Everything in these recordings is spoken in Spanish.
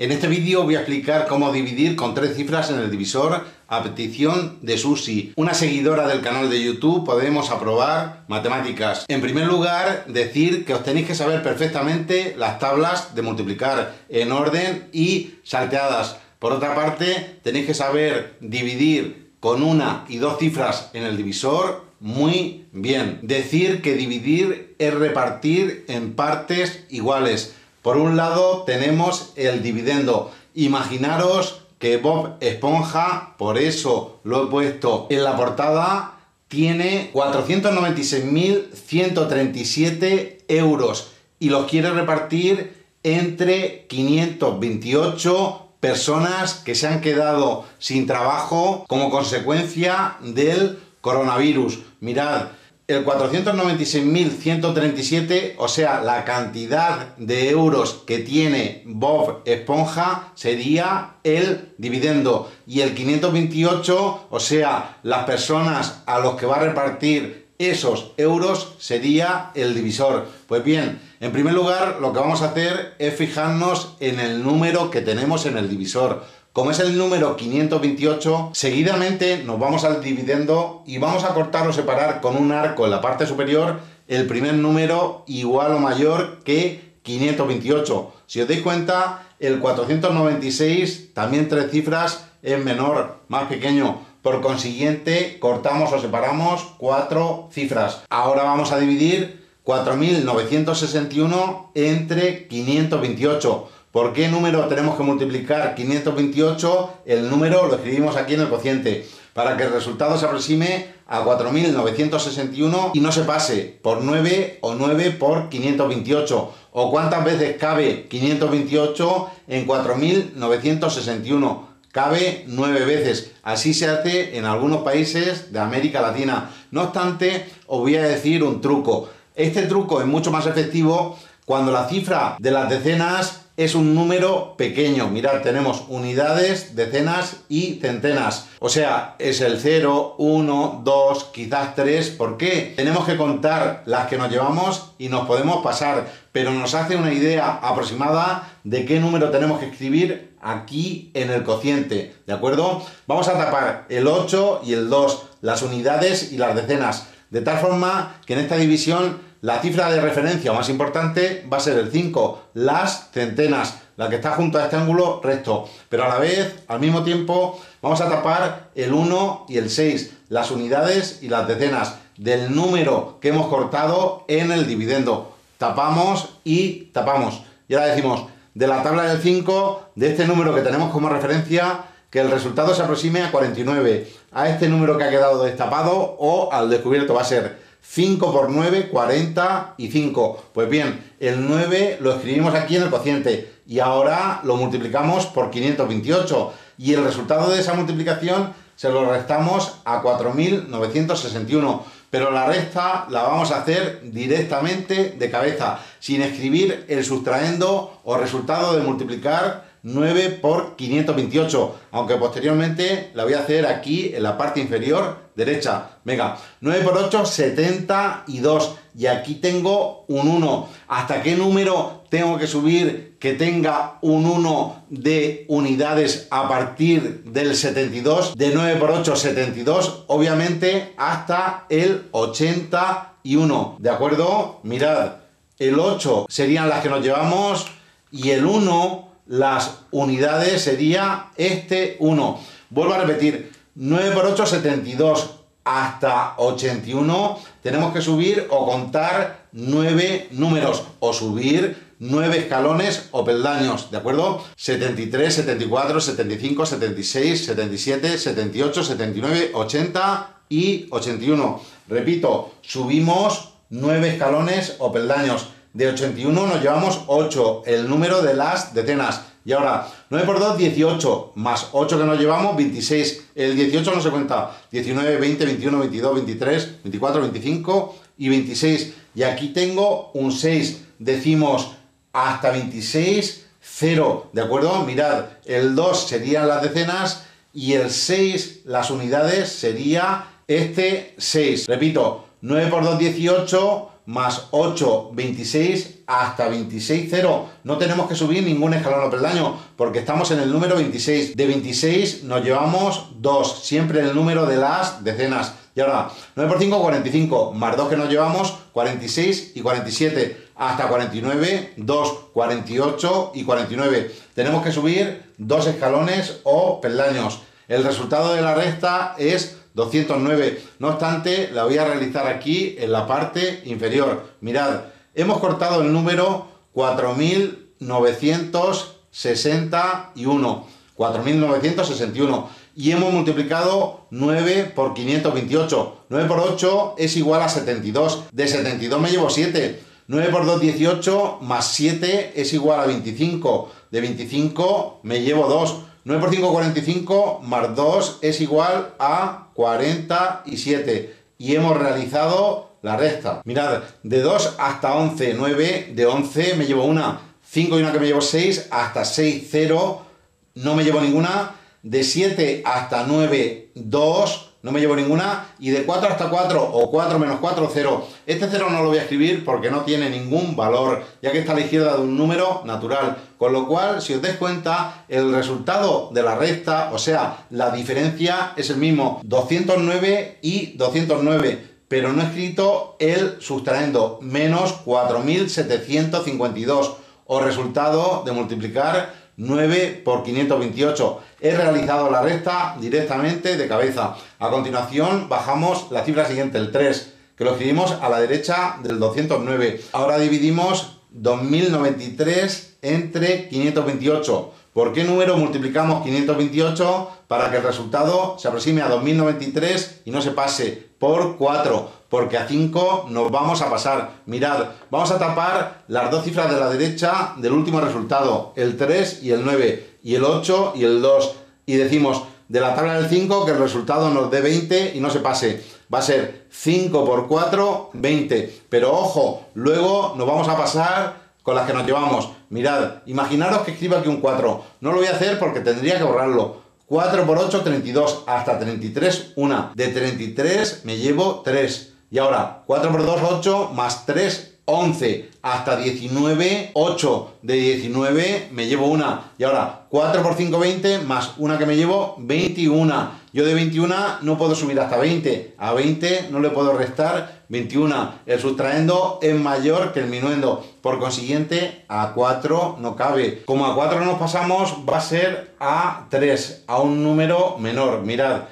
En este vídeo voy a explicar cómo dividir con tres cifras en el divisor a petición de Susi, una seguidora del canal de YouTube. Podemos aprobar matemáticas. En primer lugar, decir que os tenéis que saber perfectamente las tablas de multiplicar en orden y salteadas. Por otra parte, tenéis que saber dividir con una y dos cifras en el divisor muy bien. Decir que dividir es repartir en partes iguales. Por un lado tenemos el dividendo. Imaginaros que Bob Esponja, por eso lo he puesto en la portada, tiene 496.137 euros y los quiere repartir entre 528 personas que se han quedado sin trabajo como consecuencia del coronavirus. Mirad, el 496.137, o sea, la cantidad de euros que tiene Bob Esponja sería el dividendo. Y el 528, o sea, las personas a los que va a repartir esos euros sería el divisor. Pues bien, en primer lugar, lo que vamos a hacer es fijarnos en el número que tenemos en el divisor. Como es el número 528, seguidamente nos vamos al dividendo y vamos a cortar o separar con un arco en la parte superior el primer número igual o mayor que 528. Si os dais cuenta, el 496, también tres cifras, es menor, más pequeño. Por consiguiente, cortamos o separamos cuatro cifras. Ahora vamos a dividir 4.961 entre 528. ¿Por qué número tenemos que multiplicar 528? El número lo escribimos aquí en el cociente para que el resultado se aproxime a 4.961 y no se pase por 9 o 9 por 528. ¿O cuántas veces cabe 528 en 4.961? Cabe 9 veces. Así se hace en algunos países de América Latina. No obstante, os voy a decir un truco. Este truco es mucho más efectivo cuando la cifra de las decenas es un número pequeño. Mirad, tenemos unidades, decenas y centenas. O sea, es el 0, 1, 2, quizás 3. ¿Por qué? Tenemos que contar las que nos llevamos y nos podemos pasar, pero nos hace una idea aproximada de qué número tenemos que escribir aquí en el cociente. ¿De acuerdo? Vamos a tapar el 8 y el 2, las unidades y las decenas. De tal forma que en esta división la cifra de referencia más importante va a ser el 5, las centenas, la que está junto a este ángulo recto. Pero a la vez, al mismo tiempo, vamos a tapar el 1 y el 6, las unidades y las decenas del número que hemos cortado en el dividendo. Tapamos y tapamos. Y ahora decimos, de la tabla del 5, de este número que tenemos como referencia, que el resultado se aproxime a 49. A este número que ha quedado destapado o al descubierto va a ser 5 por 9, 45. Pues bien, el 9 lo escribimos aquí en el cociente y ahora lo multiplicamos por 528 y el resultado de esa multiplicación se lo restamos a 4.961. Pero la resta la vamos a hacer directamente de cabeza, sin escribir el sustraendo o resultado de multiplicar 9 por 528, aunque posteriormente la voy a hacer aquí en la parte inferior derecha. Venga, 9 por 8, 72. Y aquí tengo un 1. ¿Hasta qué número tengo que subir que tenga un 1 de unidades a partir del 72? De 9 por 8, 72. Obviamente hasta el 81. ¿De acuerdo? Mirad, el 8 serían las que nos llevamos y el 1 las unidades sería este 1. Vuelvo a repetir, 9 por 8, 72 hasta 81 tenemos que subir o contar 9 números o subir 9 escalones o peldaños, ¿de acuerdo? 73, 74, 75, 76, 77, 78, 79, 80 y 81. Repito, subimos 9 escalones o peldaños. De 81 nos llevamos 8, el número de las decenas. Y ahora, 9 por 2, 18, más 8 que nos llevamos, 26. El 18 no se cuenta. 19, 20, 21, 22, 23, 24, 25 y 26. Y aquí tengo un 6. Decimos hasta 26, 0. ¿De acuerdo? Mirad, el 2 serían las decenas y el 6, las unidades, sería este 6. Repito, 9 por 2, 18 más 8, 26 hasta 26, 0. No tenemos que subir ningún escalón o peldaño porque estamos en el número 26. De 26 nos llevamos 2, siempre el número de las decenas. Y ahora, 9 por 5, 45, más 2 que nos llevamos, 46 y 47, hasta 49, 2, 48 y 49. Tenemos que subir dos escalones o peldaños. El resultado de la resta es 209. No obstante, la voy a realizar aquí en la parte inferior. Mirad, hemos cortado el número 4961. 4961 y hemos multiplicado 9 por 528. 9 por 8 es igual a 72. De 72 me llevo 7. 9 por 2, 18, más 7 es igual a 25. De 25 me llevo 2. 9 por 5, 45, más 2 es igual a 47. Y hemos realizado la recta. Mirad, de 2 hasta 11, 9. De 11 me llevo una. 5 y una que me llevo 6, hasta 6, 0. No me llevo ninguna de 7 hasta 9, 2, no me llevo ninguna, y de 4 hasta 4 o 4 menos 4, 0. Este 0 no lo voy a escribir porque no tiene ningún valor, ya que está a la izquierda de un número natural. Con lo cual, si os dais cuenta, el resultado de la recta, o sea, la diferencia es el mismo, 209 y 209 pero no he escrito el sustrayendo menos 4.752 o resultado de multiplicar 9 por 528. He realizado la recta directamente de cabeza. A continuación bajamos la cifra siguiente, el 3, que lo escribimos a la derecha del 209. Ahora dividimos 2093 entre 528. ¿Por qué número multiplicamos 528 para que el resultado se aproxime a 2093 y no se pase por 4? Porque a 5 nos vamos a pasar. Mirad, vamos a tapar las dos cifras de la derecha del último resultado, el 3 y el 9, y el 8 y el 2. Y decimos de la tabla del 5 que el resultado nos dé 20 y no se pase. Va a ser 5 por 4, 20. Pero ojo, luego nos vamos a pasar con las que nos llevamos. Mirad, imaginaros que escriba aquí un 4. No lo voy a hacer porque tendría que borrarlo. 4 por 8, 32. Hasta 33, 1. De 33 me llevo 3. Y ahora, 4 por 2, 8, más 3, 11 hasta 19, 8 de 19 me llevo una. Y ahora 4 por 5, 20 más una que me llevo 21. Yo de 21 no puedo subir hasta 20. A 20 no le puedo restar 21. El sustraendo es mayor que el minuendo. Por consiguiente, a 4 no cabe. Como a 4 nos pasamos, va a ser a 3, a un número menor. Mirad.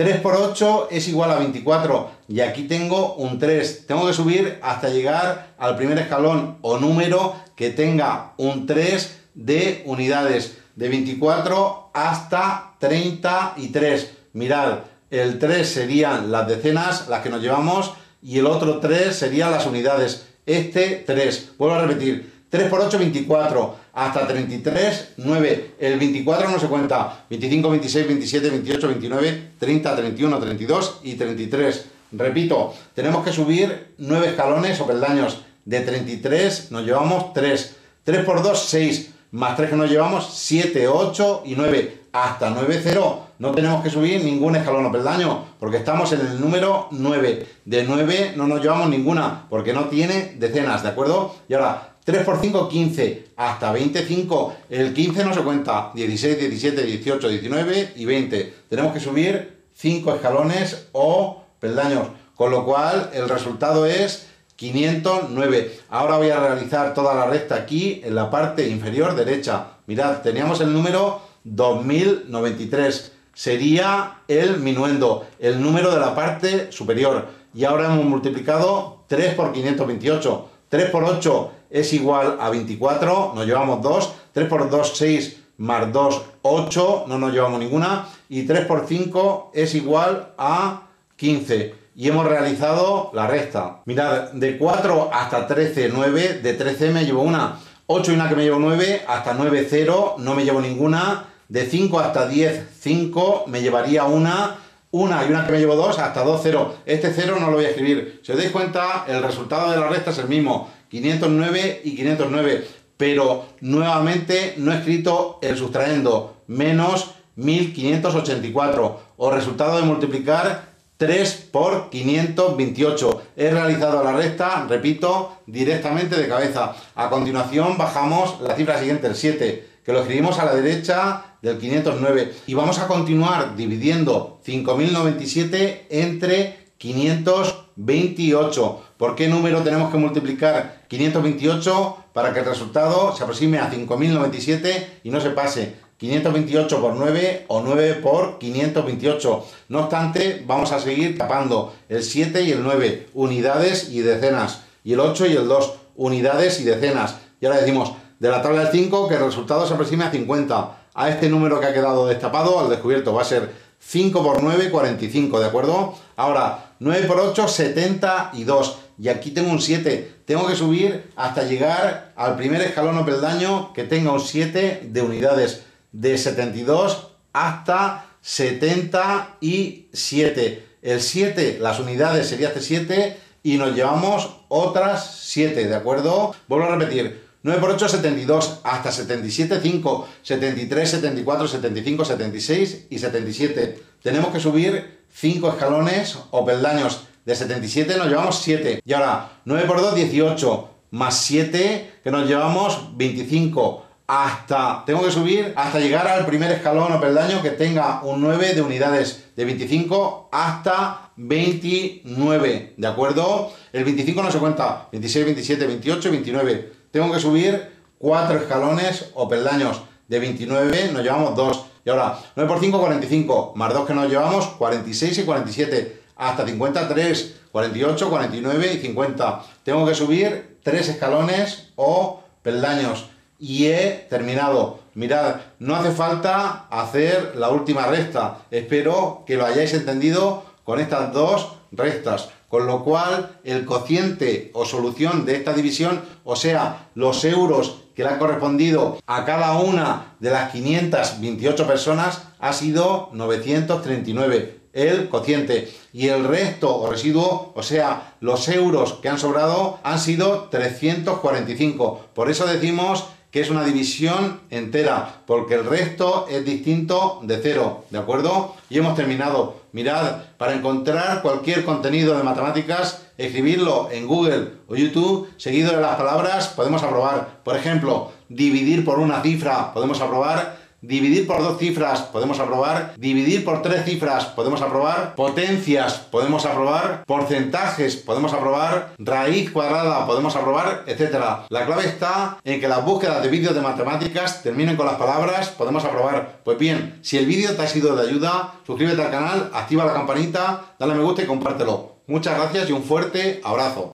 3 por 8 es igual a 24 y aquí tengo un 3. Tengo que subir hasta llegar al primer escalón o número que tenga un 3 de unidades. De 24 hasta 33. Mirad, el 3 serían las decenas, las que nos llevamos, y el otro 3 serían las unidades. Este 3. Vuelvo a repetir. 3 por 8, 24. Hasta 33, 9. El 24 no se cuenta. 25, 26, 27, 28, 29, 30, 31, 32 y 33. Repito, tenemos que subir 9 escalones o peldaños. De 33 nos llevamos 3. 3 por 2, 6. Más 3 que nos llevamos, 7, 8 y 9. Hasta 9, 0. No tenemos que subir ningún escalón o peldaño, porque estamos en el número 9. De 9 no nos llevamos ninguna, porque no tiene decenas, ¿de acuerdo? Y ahora, 3 por 5, 15, hasta 25. El 15 no se cuenta. 16, 17, 18, 19 y 20. Tenemos que subir 5 escalones o peldaños. Con lo cual, el resultado es 509. Ahora voy a realizar toda la recta aquí en la parte inferior derecha. Mirad, teníamos el número 2093. Sería el minuendo, el número de la parte superior. Y ahora hemos multiplicado 3 por 528. 3 por 8 es igual a 24, nos llevamos 2, 3 por 2, 6, más 2, 8, no nos llevamos ninguna, y 3 por 5 es igual a 15. Y hemos realizado la recta. Mirad, de 4 hasta 13, 9, de 13 me llevo una. 8 y una que me llevo 9, hasta 9, 0, no me llevo ninguna. De 5 hasta 10, 5, me llevaría una. Una y una que me llevo 2, hasta 2, 0. Este 0 no lo voy a escribir. Si os dais cuenta, el resultado de la recta es el mismo. 509 y 509, pero nuevamente no he escrito el sustrayendo, menos 1584, o resultado de multiplicar 3 por 528. He realizado la recta, repito, directamente de cabeza. A continuación bajamos la cifra siguiente, el 7, que lo escribimos a la derecha del 509. Y vamos a continuar dividiendo 5097 entre 528. ¿Por qué número tenemos que multiplicar 528 para que el resultado se aproxime a 5097 y no se pase 528 por 9 o 9 por 528. No obstante, vamos a seguir tapando el 7 y el 9, unidades y decenas, y el 8 y el 2, unidades y decenas. Y ahora decimos, de la tabla del 5, que el resultado se aproxime a 50. A este número que ha quedado destapado, al descubierto, va a ser 5 por 9, 45, ¿de acuerdo? Ahora, 9 por 8, 72. Y aquí tengo un 7. Tengo que subir hasta llegar al primer escalón o peldaño que tenga un 7 de unidades de 72 hasta 77. El 7, las unidades sería C7 y nos llevamos otras 7, ¿de acuerdo? Vuelvo a repetir. 9 por 8, 72, hasta 77, 5, 73, 74, 75, 76 y 77. Tenemos que subir 5 escalones o peldaños. De 77 nos llevamos 7. Y ahora, 9 por 2, 18, más 7, que nos llevamos 25 hasta, tengo que subir hasta llegar al primer escalón o peldaño que tenga un 9 de unidades de 25 hasta 29, ¿de acuerdo? El 25 no se cuenta, 26, 27, 28, 29. Tengo que subir 4 escalones o peldaños de 29, nos llevamos 2. Y ahora, 9 por 5, 45, más 2 que nos llevamos, 46 y 47, hasta 53, 48, 49 y 50. Tengo que subir 3 escalones o peldaños y he terminado. Mirad, no hace falta hacer la última recta. Espero que lo hayáis entendido con estas dos rectas. Con lo cual, el cociente o solución de esta división, o sea, los euros que le han correspondido a cada una de las 528 personas, ha sido 939 el cociente y el resto o residuo, o sea, los euros que han sobrado han sido 345. Por eso decimos que es una división entera, porque el resto es distinto de cero, ¿de acuerdo? Y hemos terminado. Mirad, para encontrar cualquier contenido de matemáticas, escribirlo en Google o YouTube, seguido de las palabras, podemos aprobar. Por ejemplo, dividir por una cifra, podemos aprobar Dividir por dos cifras podemos aprobar. Dividir por tres cifras podemos aprobar. Potencias podemos aprobar. Porcentajes podemos aprobar. Raíz cuadrada podemos aprobar, etcétera. La clave está en que las búsquedas de vídeos de matemáticas terminen con las palabras podemos aprobar. Pues bien, si el vídeo te ha sido de ayuda, suscríbete al canal, activa la campanita, dale a me gusta y compártelo. Muchas gracias y un fuerte abrazo.